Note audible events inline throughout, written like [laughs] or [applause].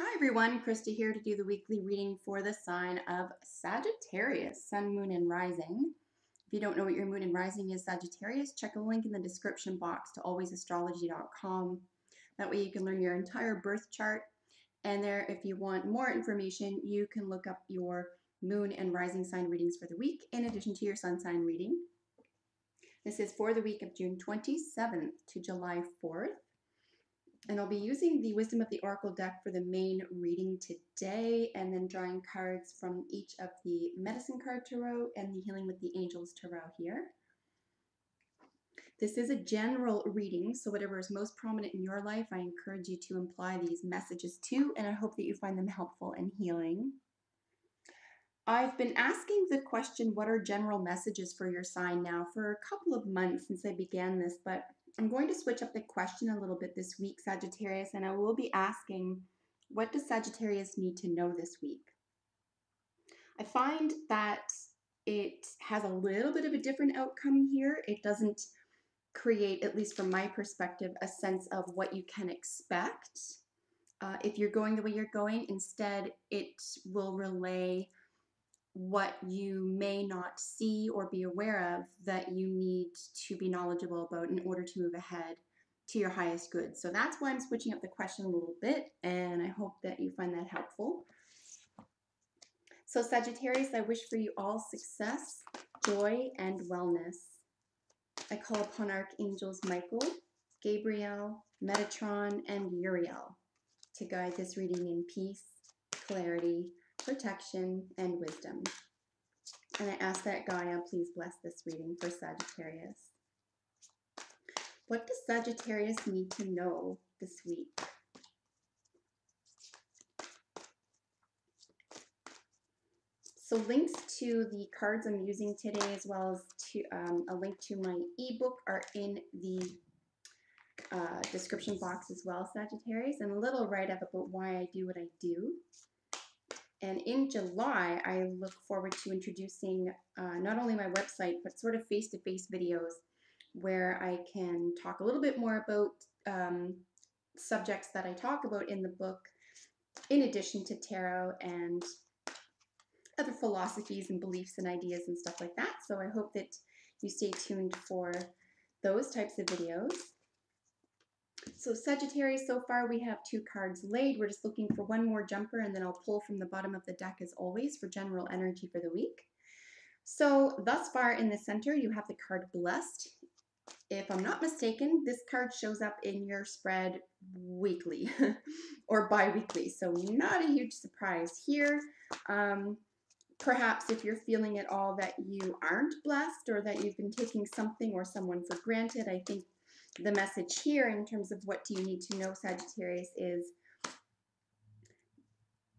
Hi everyone, Krista here to do the weekly reading for the sign of Sagittarius, Sun, Moon, and Rising. If you don't know what your moon and rising is, Sagittarius, check a link in the description box to alwaysastrology.com. That way you can learn your entire birth chart. And there, if you want more information, you can look up your moon and rising sign readings for the week, in addition to your sun sign reading. This is for the week of June 27th to July 4th. And I'll be using the Wisdom of the Oracle deck for the main reading today, and then drawing cards from each of the Medicine Card Tarot and the Healing with the Angels Tarot here. This is a general reading, so whatever is most prominent in your life, I encourage you to imply these messages to, and I hope that you find them helpful and healing. I've been asking the question, what are general messages for your sign now for a couple of months since I began this, but I'm going to switch up the question a little bit this week, Sagittarius, and I will be asking, what does Sagittarius need to know this week? I find that it has a little bit of a different outcome here. It doesn't create, at least from my perspective, a sense of what you can expect uh, if you're going the way you're going. Instead, it will relay what you may not see or be aware of that you need to be knowledgeable about in order to move ahead to your highest good. So that's why I'm switching up the question a little bit, and I hope that you find that helpful. So Sagittarius, I wish for you all success, joy, and wellness. I call upon Archangels Michael, Gabriel, Metatron, and Uriel to guide this reading in peace, clarity, protection, and wisdom. And I ask that Gaia please bless this reading for Sagittarius. What does Sagittarius need to know this week? So links to the cards I'm using today as well as to um, a link to my ebook are in the uh, description box as well, Sagittarius, and a little write-up about why I do what I do. And in July, I look forward to introducing uh, not only my website, but sort of face to face videos where I can talk a little bit more about um, subjects that I talk about in the book, in addition to tarot and other philosophies and beliefs and ideas and stuff like that. So I hope that you stay tuned for those types of videos. So Sagittarius, so far we have two cards laid. We're just looking for one more jumper and then I'll pull from the bottom of the deck as always for general energy for the week. So thus far in the center, you have the card Blessed. If I'm not mistaken, this card shows up in your spread weekly [laughs] or bi-weekly. So not a huge surprise here. Um, perhaps if you're feeling at all that you aren't blessed or that you've been taking something or someone for granted, I think the message here in terms of what do you need to know, Sagittarius, is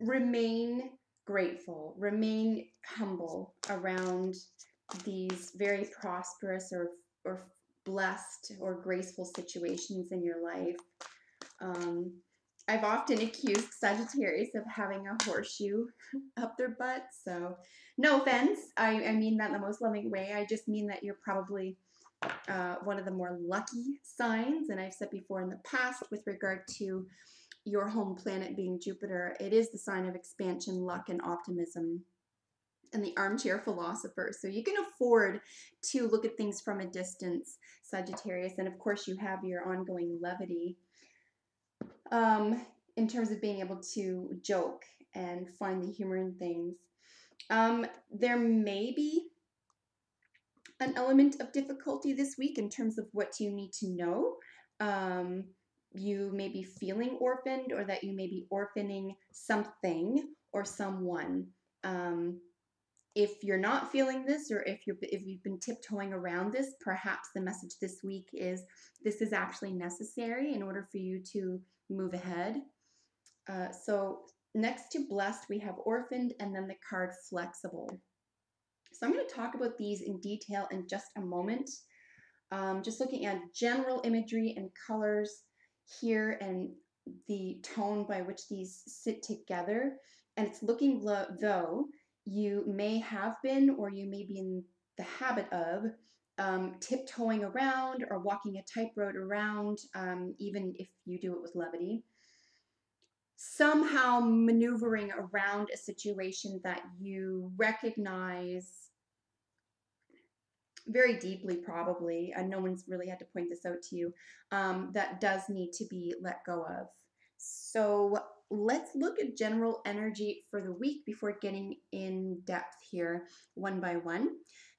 remain grateful, remain humble around these very prosperous or, or blessed or graceful situations in your life. Um, I've often accused Sagittarius of having a horseshoe [laughs] up their butt. So, no offense. I, I mean that in the most loving way. I just mean that you're probably uh, one of the more lucky signs. And I've said before in the past with regard to your home planet being Jupiter, it is the sign of expansion, luck, and optimism and the armchair philosopher. So you can afford to look at things from a distance, Sagittarius. And of course, you have your ongoing levity um, in terms of being able to joke and find the humor in things. Um, there may be an element of difficulty this week in terms of what you need to know. Um, you may be feeling orphaned or that you may be orphaning something or someone. Um, if you're not feeling this or if you're if you've been tiptoeing around this, perhaps the message this week is this is actually necessary in order for you to move ahead. Uh, so next to blessed, we have orphaned and then the card flexible. So I'm going to talk about these in detail in just a moment. Um, just looking at general imagery and colors here and the tone by which these sit together. And it's looking though you may have been or you may be in the habit of um, tiptoeing around or walking a tightrope around, um, even if you do it with levity. somehow maneuvering around a situation that you recognize very deeply, probably, and no one's really had to point this out to you, um, that does need to be let go of. So let's look at general energy for the week before getting in depth here one by one.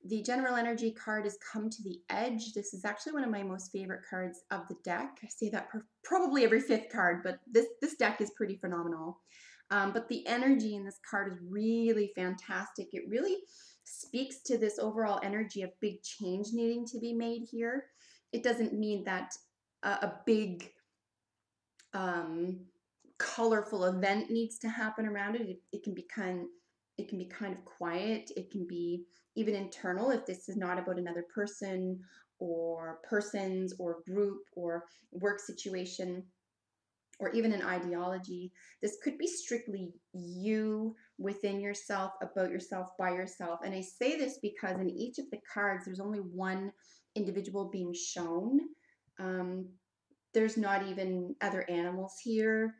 The general energy card is come to the edge. This is actually one of my most favorite cards of the deck. I say that probably every fifth card, but this, this deck is pretty phenomenal. Um, but the energy in this card is really fantastic. It really speaks to this overall energy of big change needing to be made here. It doesn't mean that a, a big um, colorful event needs to happen around it. it. It can be kind it can be kind of quiet. It can be even internal if this is not about another person or persons or group or work situation or even an ideology. This could be strictly you within yourself, about yourself, by yourself. And I say this because in each of the cards, there's only one individual being shown. Um, there's not even other animals here.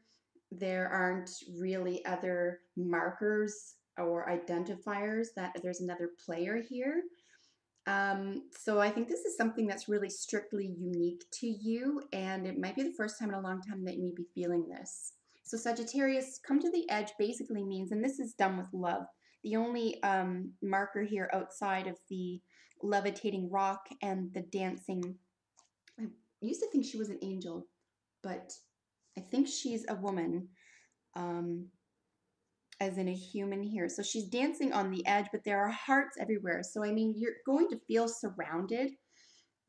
There aren't really other markers or identifiers that there's another player here. Um, so I think this is something that's really strictly unique to you, and it might be the first time in a long time that you may be feeling this. So Sagittarius, come to the edge basically means, and this is done with love, the only um, marker here outside of the levitating rock and the dancing, I used to think she was an angel, but I think she's a woman. Um, as in a human here. So she's dancing on the edge, but there are hearts everywhere. So, I mean, you're going to feel surrounded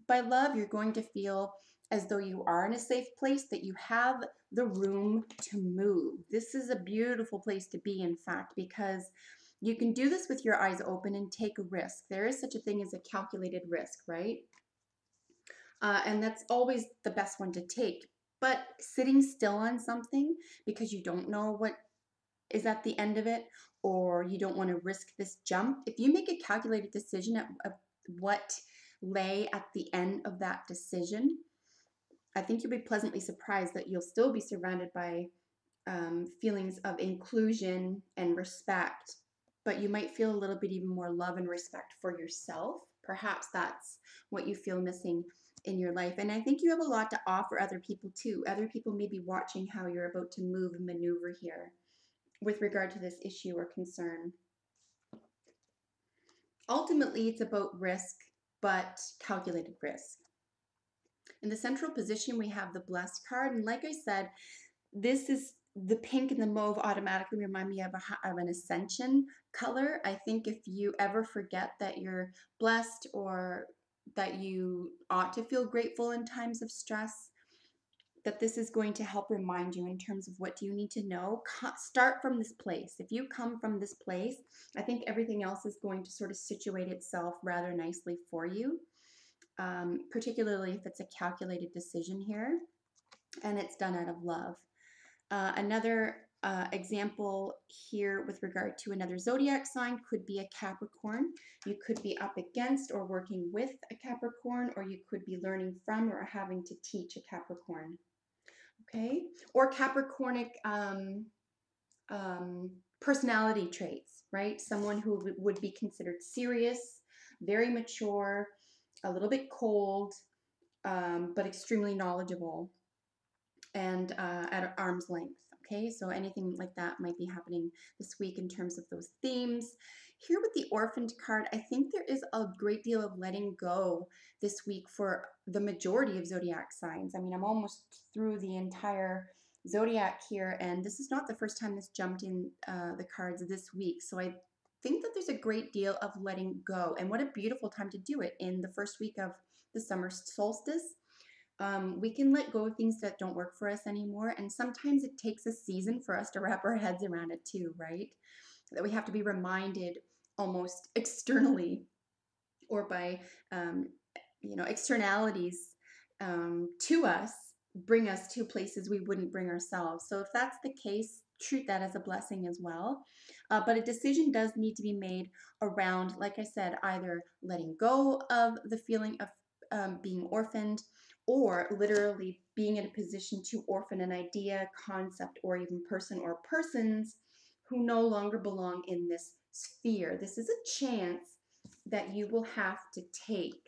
by love. You're going to feel as though you are in a safe place, that you have the room to move. This is a beautiful place to be, in fact, because you can do this with your eyes open and take a risk. There is such a thing as a calculated risk, right? Uh, and that's always the best one to take. But sitting still on something because you don't know what is at the end of it or you don't want to risk this jump, if you make a calculated decision at, at what lay at the end of that decision, I think you'll be pleasantly surprised that you'll still be surrounded by um, feelings of inclusion and respect, but you might feel a little bit even more love and respect for yourself. Perhaps that's what you feel missing in your life. And I think you have a lot to offer other people too. Other people may be watching how you're about to move and maneuver here with regard to this issue or concern. Ultimately, it's about risk, but calculated risk. In the central position, we have the blessed card. And like I said, this is the pink and the mauve automatically remind me of, a, of an ascension color. I think if you ever forget that you're blessed or that you ought to feel grateful in times of stress, that this is going to help remind you in terms of what do you need to know. Start from this place. If you come from this place, I think everything else is going to sort of situate itself rather nicely for you, um, particularly if it's a calculated decision here and it's done out of love. Uh, another uh, example here with regard to another zodiac sign could be a Capricorn. You could be up against or working with a Capricorn, or you could be learning from or having to teach a Capricorn okay? Or Capricornic um, um, personality traits, right? Someone who would be considered serious, very mature, a little bit cold, um, but extremely knowledgeable and uh, at arm's length. Okay, so anything like that might be happening this week in terms of those themes. Here with the orphaned card, I think there is a great deal of letting go this week for the majority of zodiac signs. I mean, I'm almost through the entire zodiac here, and this is not the first time this jumped in uh, the cards this week. So I think that there's a great deal of letting go, and what a beautiful time to do it in the first week of the summer solstice. Um, we can let go of things that don't work for us anymore, and sometimes it takes a season for us to wrap our heads around it too, right? That we have to be reminded almost [laughs] externally or by um, you know externalities um, to us bring us to places we wouldn't bring ourselves so if that's the case treat that as a blessing as well uh, but a decision does need to be made around like i said either letting go of the feeling of um, being orphaned or literally being in a position to orphan an idea, concept, or even person or persons who no longer belong in this sphere. This is a chance that you will have to take.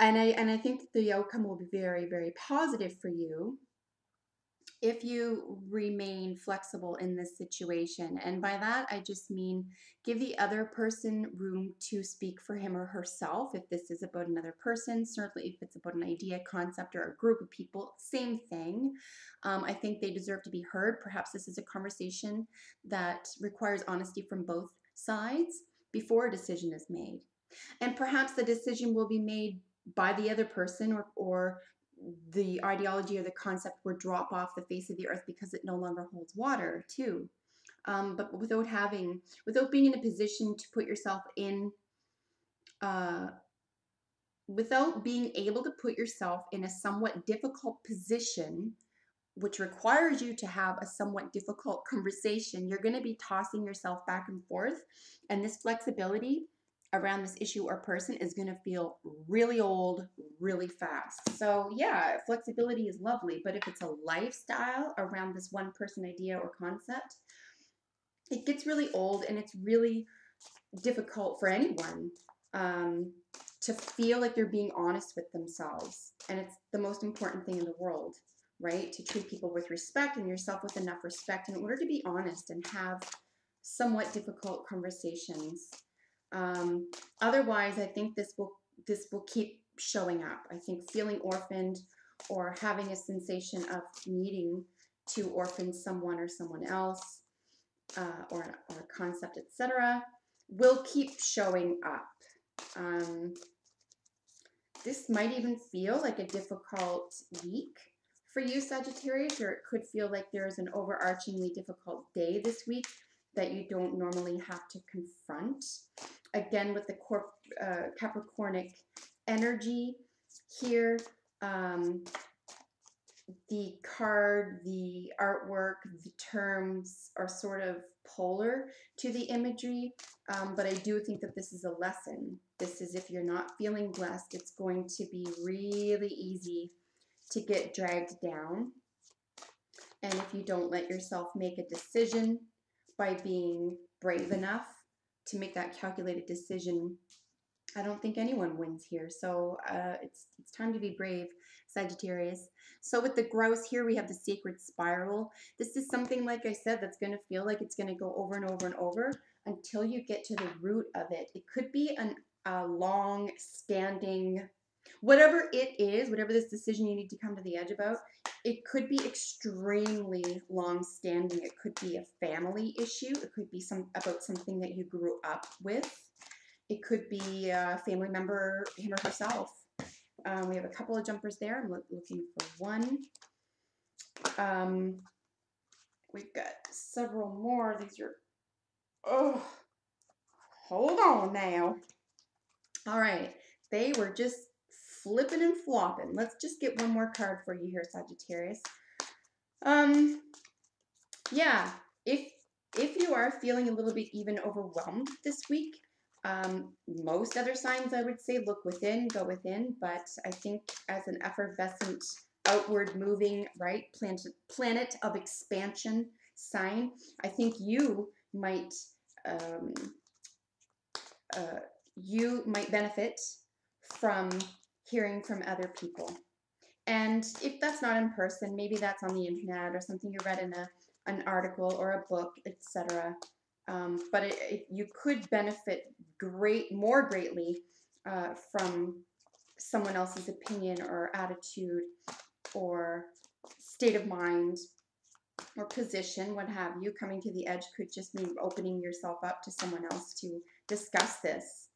And I and I think the outcome will be very, very positive for you if you remain flexible in this situation. And by that, I just mean give the other person room to speak for him or herself. If this is about another person, certainly if it's about an idea, concept, or a group of people, same thing. Um, I think they deserve to be heard. Perhaps this is a conversation that requires honesty from both sides before a decision is made. And perhaps the decision will be made by the other person or, or the ideology or the concept will drop off the face of the earth because it no longer holds water too. Um, but without having without being in a position to put yourself in uh, without being able to put yourself in a somewhat difficult position which requires you to have a somewhat difficult conversation you're going to be tossing yourself back and forth and this flexibility around this issue or person is going to feel really old really fast. So, yeah, flexibility is lovely, but if it's a lifestyle around this one person idea or concept, it gets really old and it's really difficult for anyone um, to feel like they're being honest with themselves. And it's the most important thing in the world, right? To treat people with respect and yourself with enough respect in order to be honest and have somewhat difficult conversations um, otherwise, I think this will this will keep showing up. I think feeling orphaned or having a sensation of needing to orphan someone or someone else uh, or, or a concept, etc., will keep showing up. Um, this might even feel like a difficult week for you, Sagittarius, or it could feel like there is an overarchingly difficult day this week that you don't normally have to confront again with the Corp, uh, Capricornic energy here. Um, the card, the artwork, the terms are sort of polar to the imagery, um, but I do think that this is a lesson. This is if you're not feeling blessed, it's going to be really easy to get dragged down. And if you don't let yourself make a decision by being brave enough to make that calculated decision. I don't think anyone wins here. So uh, it's it's time to be brave, Sagittarius. So with the grouse here, we have the sacred spiral. This is something, like I said, that's going to feel like it's going to go over and over and over until you get to the root of it. It could be an, a long standing, whatever it is, whatever this decision you need to come to the edge about, it could be extremely long standing. It could be a family issue. It could be some about something that you grew up with. It could be a family member, him or herself. Um, we have a couple of jumpers there. I'm looking for one. Um, we've got several more. These are, oh, hold on now. All right. They were just flipping and flopping. Let's just get one more card for you here, Sagittarius. Um, yeah, if if you are feeling a little bit even overwhelmed this week, um, most other signs I would say look within, go within, but I think as an effervescent, outward moving, right, planet, planet of expansion sign, I think you might um, uh, you might benefit from hearing from other people. And if that's not in person, maybe that's on the internet or something you read in a, an article or a book, etc. Um, but it, it, you could benefit great, more greatly uh, from someone else's opinion or attitude or state of mind or position, what have you. Coming to the edge could just mean opening yourself up to someone else to discuss this.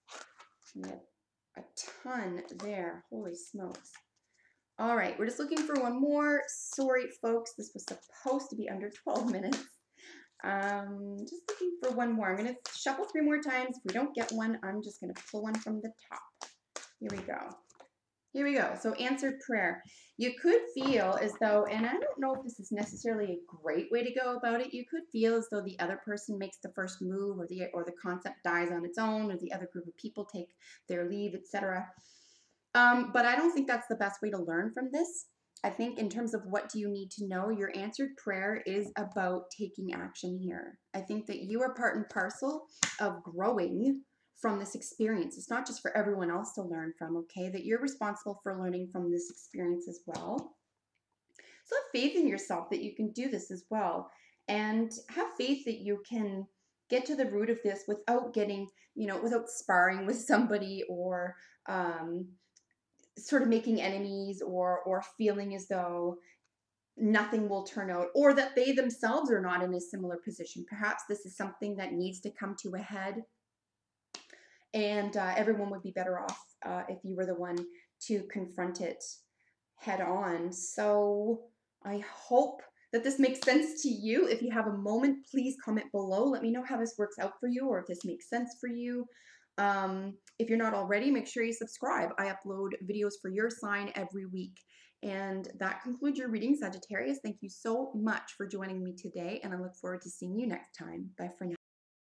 Yep a ton there. Holy smokes. All right, we're just looking for one more. Sorry, folks, this was supposed to be under [laughs] 12 minutes. Um, just looking for one more. I'm going to shuffle three more times. If we don't get one, I'm just going to pull one from the top. Here we go. Here we go. So answered prayer. You could feel as though, and I don't know if this is necessarily a great way to go about it. You could feel as though the other person makes the first move, or the or the concept dies on its own, or the other group of people take their leave, etc. Um, but I don't think that's the best way to learn from this. I think, in terms of what do you need to know, your answered prayer is about taking action here. I think that you are part and parcel of growing from this experience. It's not just for everyone else to learn from, okay? That you're responsible for learning from this experience as well. So have faith in yourself that you can do this as well. And have faith that you can get to the root of this without getting, you know, without sparring with somebody or um, sort of making enemies or or feeling as though nothing will turn out or that they themselves are not in a similar position. Perhaps this is something that needs to come to a head and uh, everyone would be better off uh, if you were the one to confront it head on. So I hope that this makes sense to you. If you have a moment, please comment below. Let me know how this works out for you or if this makes sense for you. Um, if you're not already, make sure you subscribe. I upload videos for your sign every week. And that concludes your reading, Sagittarius. Thank you so much for joining me today, and I look forward to seeing you next time. Bye for now.